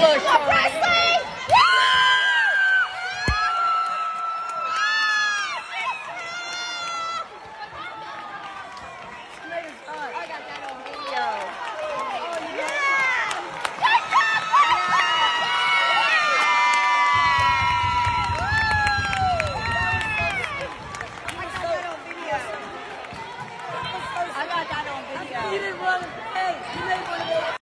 look.